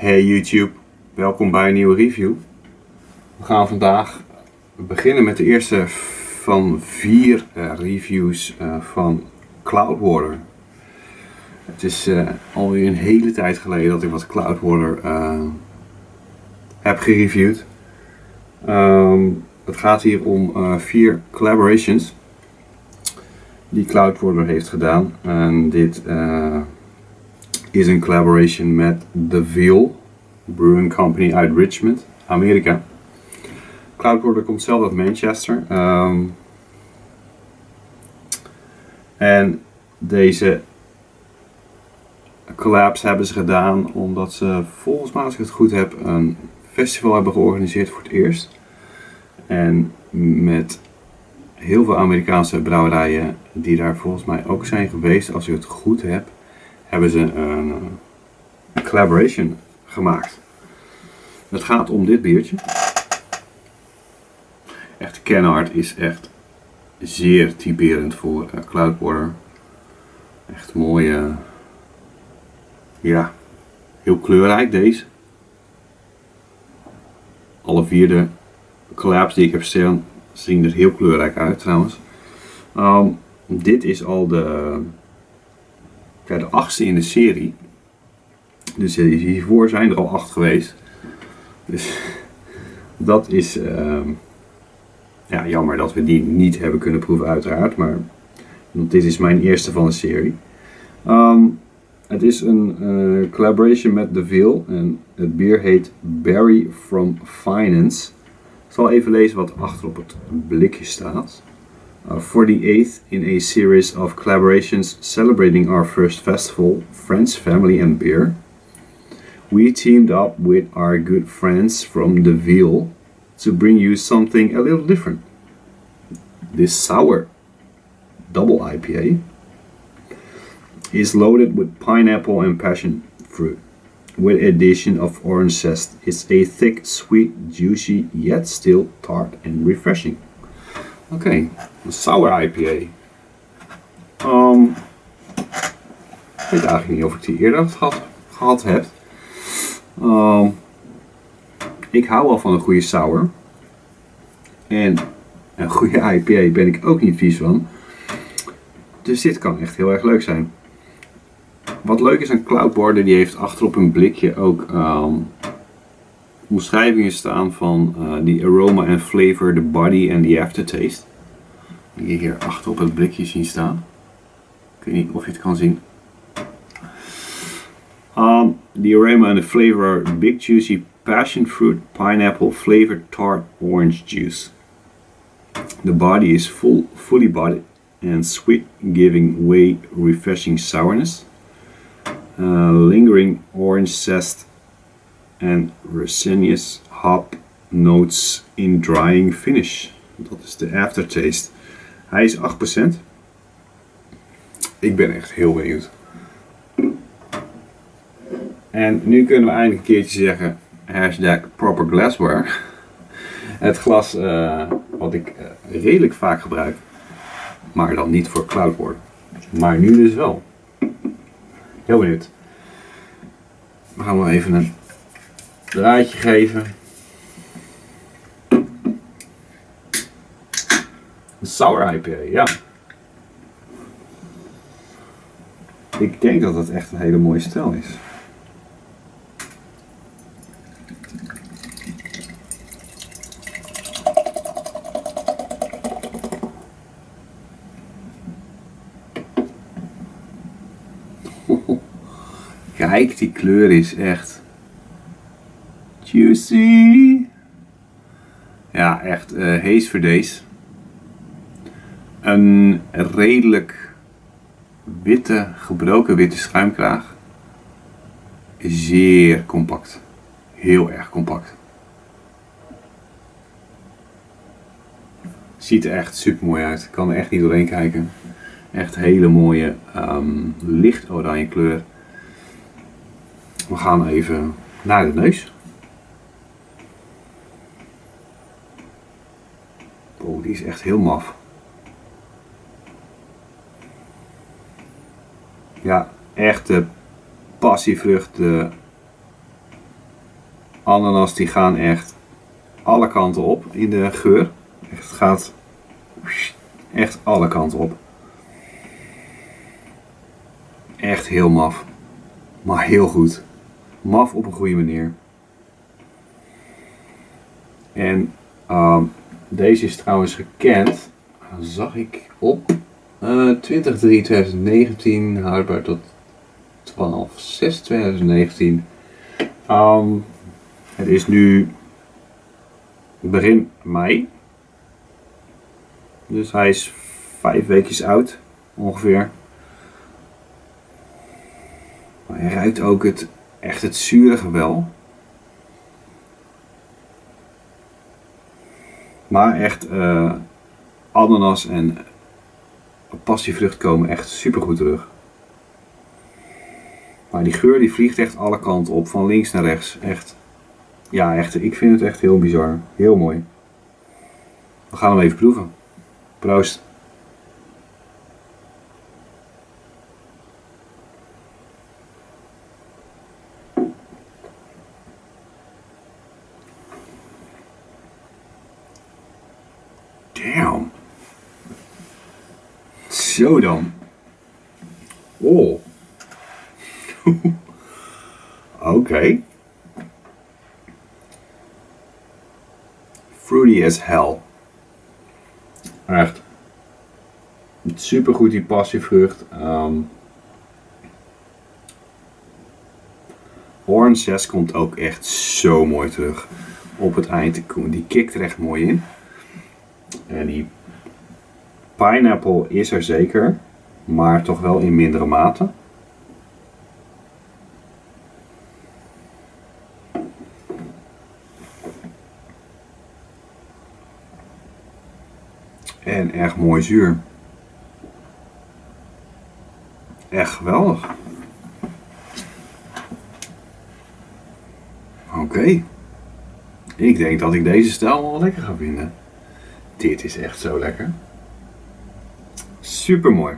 Hey YouTube, welkom bij een nieuwe review. We gaan vandaag beginnen met de eerste van vier eh, reviews eh, van Cloudwater. Het is uh, alweer een hele tijd geleden dat ik wat Cloudwater heb gereviewd. Ehm, het gaat hier om vier collaborations die Cloudwater heeft gedaan. En dit is een collaboration met The Veal Brewing Company uit Richmond, Amerika. Cloudwater komt zelf uit Manchester. Ehm, en deze collabs hebben ze gedaan omdat ze volgens mij, als ik het goed heb, een festival hebben georganiseerd voor het eerst. En met heel veel Amerikaanse brouwerijen die daar volgens mij ook zijn geweest, als ik het goed heb, hebben ze een, collaboration gemaakt. Het gaat om dit biertje. Echt, Kenhard is echt zeer typerend voor uh, Cloudwater. Echt mooie, ja, heel kleurrijk deze. Alle vierde collabs die ik heb staan zien er heel kleurrijk uit trouwens. Ehm, dit is al de de achtste in de serie. Dus hiervoor zijn er al acht geweest. Dus dat is uh, ja, jammer dat we die niet hebben kunnen proeven uiteraard. Maar dit is mijn eerste van de serie. Um, het is een uh, collaboration met The Veil. En het bier heet Barry from Finance. Ik zal even lezen wat achter op het blikje staat. Uh, 48th in a series of collaborations celebrating our first festival, Friends, Family and Beer. We teamed up with our good friends from the Veal to bring you something a little different. This sour double IPA is loaded with pineapple and passion fruit with addition of orange zest. It's a thick, sweet, juicy, yet still tart and refreshing. Oké, een sour IPA. Um, ik weet eigenlijk niet of ik die eerder gehad, gehad heb. Um, ik hou wel van een goede sour. En een goede IPA ben ik ook niet vies van. Dus dit kan echt heel erg leuk zijn. Wat leuk is aan Cloudborder, die heeft achterop een blikje ook um, omschrijvingen staan van die uh, aroma and flavor, the body and the aftertaste. Die je hier achter op het blikje zien staan. Ik weet niet of je het kan zien. Um, the aroma and the flavor are big juicy passion fruit, pineapple flavored tart orange juice. The body is full, fully bodied and sweet, giving way refreshing sourness. Uh, lingering orange zest and resinous hop notes in drying finish. Dat is de aftertaste. Hij is 8%. Ik ben echt heel benieuwd. En nu kunnen we eindelijk een keertje zeggen hashtag proper glassware. Het glas uh, wat ik uh, redelijk vaak gebruik. Maar dan niet voor cloudboard. Maar nu dus wel. Heel benieuwd. We gaan nog even een draadje geven. Een sour IPA, ja. Ik denk dat het echt een hele mooie stijl is. Kijk, die kleur is echt juicy. Ja, echt uh, hees voor deze. Een redelijk witte, gebroken witte schuimkraag. Zeer compact. Heel erg compact. Ziet er echt super mooi uit. Ik kan er echt niet doorheen kijken. Echt hele mooie um, licht oranje kleur. We gaan even naar de neus. Oh, die is echt heel maf. Ja, echte passievruchten ananas die gaan echt alle kanten op in de geur. Het gaat echt alle kanten op. Echt heel maf. Maar heel goed. Maf op een goede manier. En ehm, deze is trouwens gekend, zag ik op uh, 20 2019, houdbaar tot 12 6 2019. Um, het is nu begin mei. Dus hij is vijf weken oud ongeveer. Maar hij ruikt ook het, echt het zurige wel. Maar echt uh, ananas en passievrucht komen echt super goed terug. Maar die geur die vliegt echt alle kanten op, van links naar rechts. Echt. Ja, echt. Ik vind het echt heel bizar. Heel mooi. We gaan hem even proeven. Proost. Zo dan. Oh. Oké. Okay. Fruity as hell. Echt. Super goed die passievrucht. Um, Orange 6 komt ook echt zo mooi terug. Op het eind, die kikt er echt mooi in. En die pineapple is er zeker, maar toch wel in mindere mate. En erg mooi zuur. Echt geweldig. Oké. Ik denk dat ik deze stijl wel lekker ga vinden. Dit is echt zo lekker. Super mooi.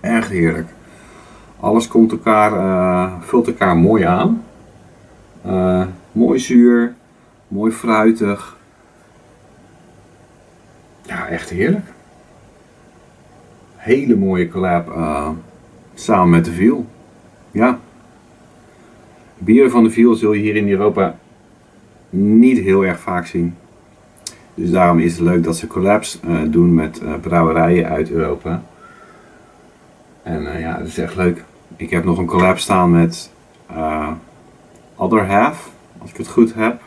Echt heerlijk. Alles komt elkaar, uh, vult elkaar mooi aan. Uh, mooi zuur, mooi fruitig. Ja, echt heerlijk. Hele mooie collab uh, samen met de Viel. Ja. Bieren van de Viel zul je hier in Europa niet heel erg vaak zien. Dus daarom is het leuk dat ze collabs uh, doen met uh, brouwerijen uit Europa. En uh, ja, het is echt leuk. Ik heb nog een collab staan met Other Half, als ik het goed heb.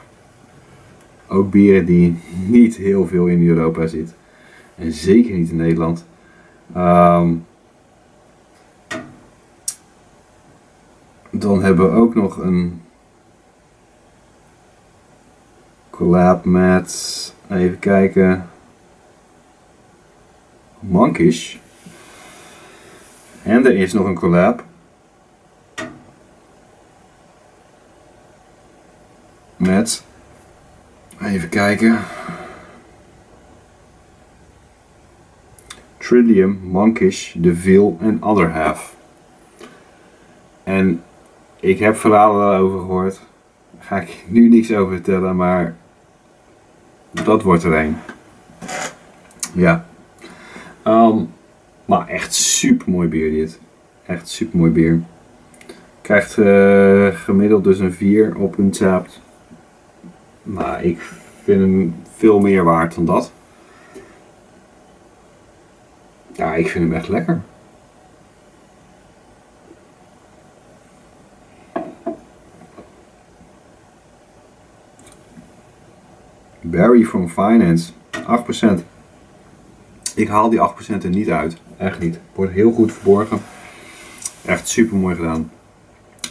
Ook bieren die niet heel veel in Europa zit. En zeker niet in Nederland. Um, dan hebben we ook nog een collab met, even kijken, Monkish. En er is nog een collab met, even kijken, Trillium, Monkish, Veil en Other Half. En ik heb verhalen daarover gehoord. Daar ga ik nu niks over vertellen, maar dat wordt er een. Ja. Um, maar echt super mooi bier dit. Echt super mooi bier. Krijgt uh, gemiddeld dus een 4 op een tapt. Maar ik vind hem veel meer waard dan dat. Ja, ik vind hem echt lekker. Barry from Finance, 8%. Ik haal die 8% er niet uit. Echt niet. Wordt heel goed verborgen. Echt super mooi gedaan.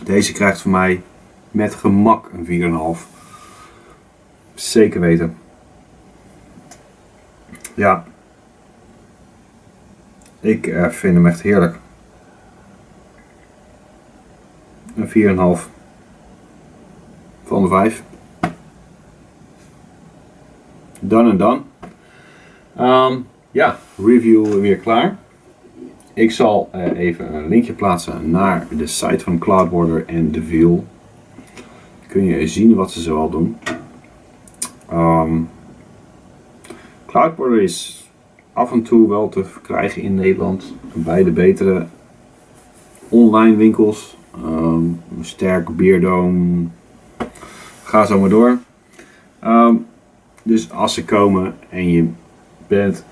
Deze krijgt van mij met gemak een 4,5. Zeker weten. Ja. Ik uh, vind hem echt heerlijk. Een 4,5 van de 5 done en done. Um, ja, review weer klaar. Ik zal uh, even een linkje plaatsen naar de site van Cloudwater en de kun je zien wat ze zoal doen. Um, Cloudborder is af en toe wel te verkrijgen in Nederland bij de betere online winkels. Um, Sterk, Beerdoom, ga zo maar door. Um, dus als ze komen en je bent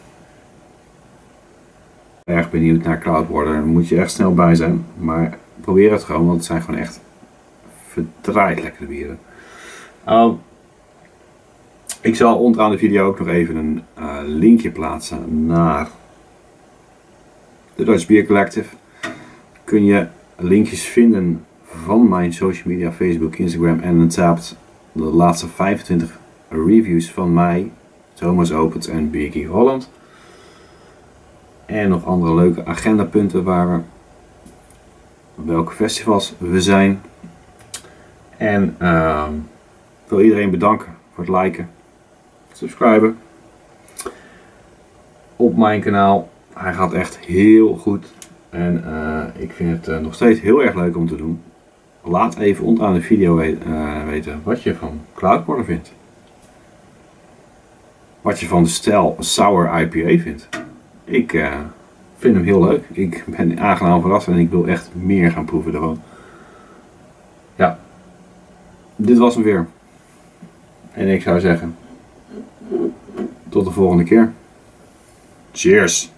erg benieuwd naar Cloudborder, dan moet je echt snel bij zijn. Maar probeer het gewoon, want het zijn gewoon echt verdraaid lekkere bieren. Um, ik zal onderaan de video ook nog even een uh, linkje plaatsen naar de Dutch Beer Collective. Kun je linkjes vinden van mijn social media, Facebook, Instagram en het hebt de laatste 25 reviews van mij, Thomas Opens en Beerkey Holland. En nog andere leuke agendapunten waar we, welke festivals we zijn. En uh, wil iedereen bedanken voor het liken, subscriben op mijn kanaal. Hij gaat echt heel goed en uh, ik vind het uh, nog steeds heel erg leuk om te doen. Laat even onderaan de video uh, weten wat je van Cloudborder vindt. Wat je van de stijl Sour IPA vindt. Ik vind hem heel leuk. Ik ben aangenaam verrast en ik wil echt meer gaan proeven ervan. Ja, dit was hem weer. En ik zou zeggen, tot de volgende keer. Cheers!